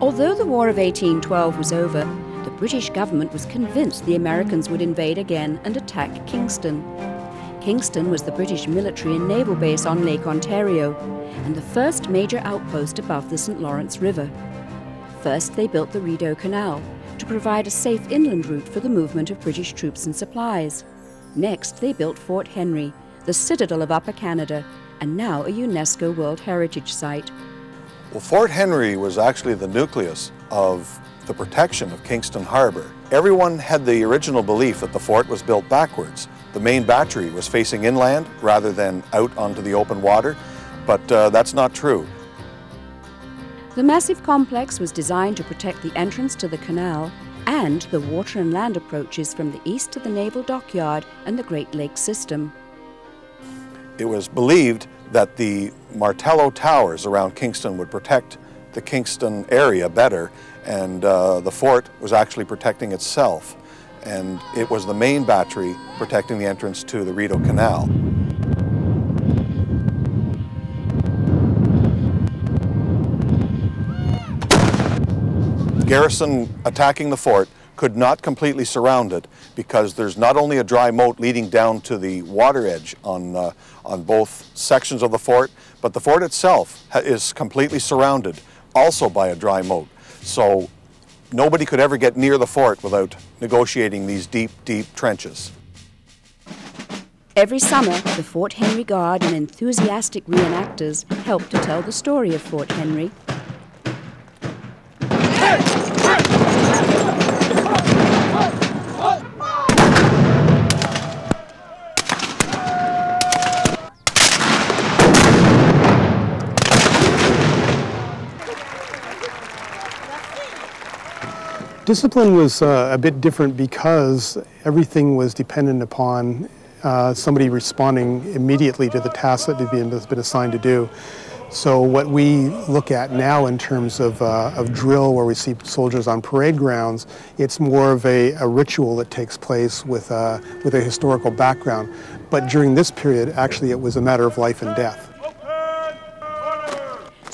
Although the War of 1812 was over, the British government was convinced the Americans would invade again and attack Kingston. Kingston was the British military and naval base on Lake Ontario and the first major outpost above the St. Lawrence River. First, they built the Rideau Canal to provide a safe inland route for the movement of British troops and supplies. Next, they built Fort Henry, the citadel of Upper Canada, and now a UNESCO World Heritage Site. Well, Fort Henry was actually the nucleus of the protection of Kingston Harbor. Everyone had the original belief that the fort was built backwards. The main battery was facing inland rather than out onto the open water, but uh, that's not true. The massive complex was designed to protect the entrance to the canal and the water and land approaches from the east to the naval dockyard and the Great Lakes system. It was believed that the Martello Towers around Kingston would protect the Kingston area better, and uh, the fort was actually protecting itself. And it was the main battery protecting the entrance to the Rideau Canal. garrison attacking the fort could not completely surround it because there's not only a dry moat leading down to the water edge on, uh, on both sections of the fort, but the fort itself is completely surrounded also by a dry moat. So nobody could ever get near the fort without negotiating these deep, deep trenches. Every summer, the Fort Henry Guard and enthusiastic reenactors help to tell the story of Fort Henry Discipline was uh, a bit different because everything was dependent upon uh, somebody responding immediately to the task that had been, been assigned to do. So what we look at now in terms of, uh, of drill where we see soldiers on parade grounds, it's more of a, a ritual that takes place with, uh, with a historical background. But during this period, actually it was a matter of life and death.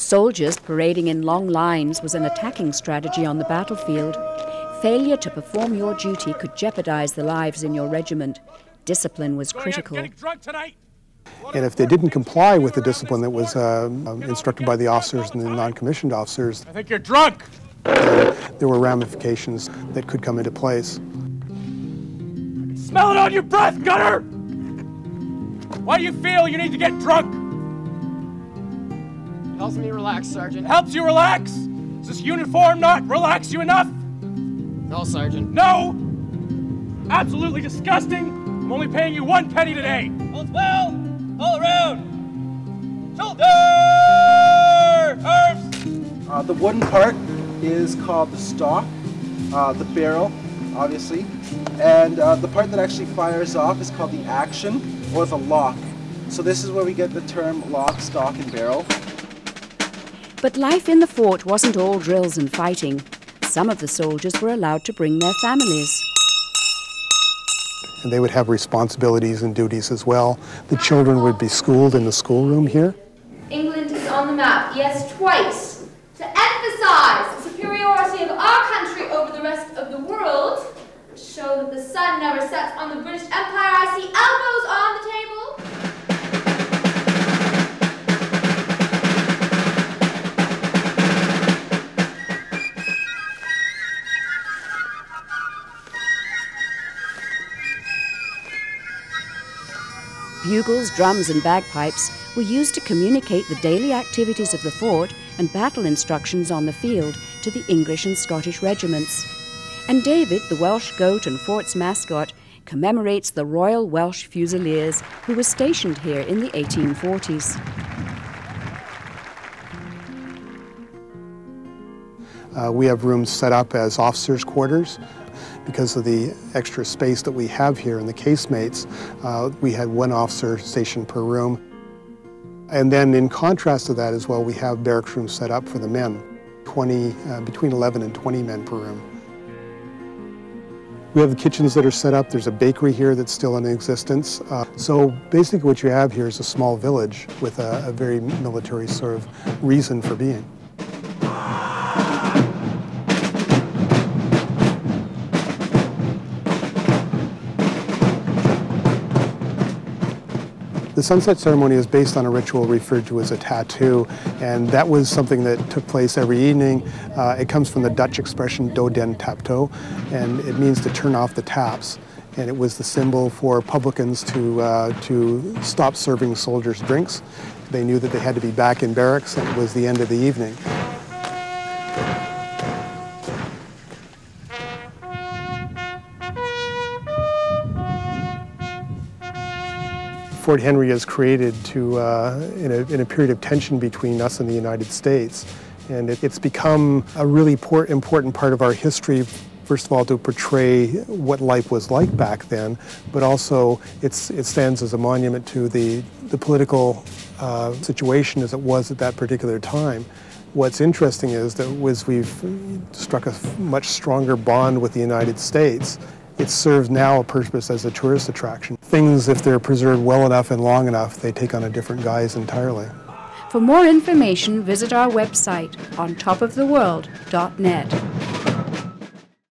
Soldiers parading in long lines was an attacking strategy on the battlefield. Failure to perform your duty could jeopardize the lives in your regiment. Discipline was critical. And if they didn't comply with the discipline that was uh, instructed by the officers and the non-commissioned officers, I think you're drunk. there were ramifications that could come into place. Smell it on your breath, Gunner! Why do you feel you need to get drunk? It helps me relax, Sergeant. Helps you relax? Does this uniform not relax you enough? No, Sergeant. No! Absolutely disgusting! I'm only paying you one penny today! All's well! All around! Shoulder! Arms! Uh, the wooden part is called the stock, uh, the barrel, obviously, and uh, the part that actually fires off is called the action or the lock. So this is where we get the term lock, stock, and barrel. But life in the fort wasn't all drills and fighting. Some of the soldiers were allowed to bring their families. And they would have responsibilities and duties as well. The children would be schooled in the schoolroom here. England is on the map, yes, twice, to emphasize the superiority of our country over the rest of the world, show that the sun never sets on the British Empire. I see elbows on the table. Bugles, drums, and bagpipes were used to communicate the daily activities of the fort and battle instructions on the field to the English and Scottish regiments. And David, the Welsh goat and fort's mascot, commemorates the Royal Welsh Fusiliers who were stationed here in the 1840s. Uh, we have rooms set up as officers' quarters because of the extra space that we have here in the casemates, uh, we had one officer stationed per room. And then in contrast to that as well, we have barracks rooms set up for the men, 20, uh, between 11 and 20 men per room. We have the kitchens that are set up. There's a bakery here that's still in existence. Uh, so basically what you have here is a small village with a, a very military sort of reason for being. The sunset ceremony is based on a ritual referred to as a tattoo, and that was something that took place every evening. Uh, it comes from the Dutch expression do den tapto, and it means to turn off the taps. And it was the symbol for publicans to, uh, to stop serving soldiers drinks. They knew that they had to be back in barracks, and it was the end of the evening. Fort Henry is created to, uh, in, a, in, a, period of tension between us and the United States. And it, it's become a really important part of our history, first of all, to portray what life was like back then, but also it stands as a monument to the, the political uh, situation as it was at that particular time. What's interesting is that as we've struck a much stronger bond with the United States, it serves now a purpose as a tourist attraction. Things, if they're preserved well enough and long enough, they take on a different guise entirely. For more information, visit our website on topoftheworld.net.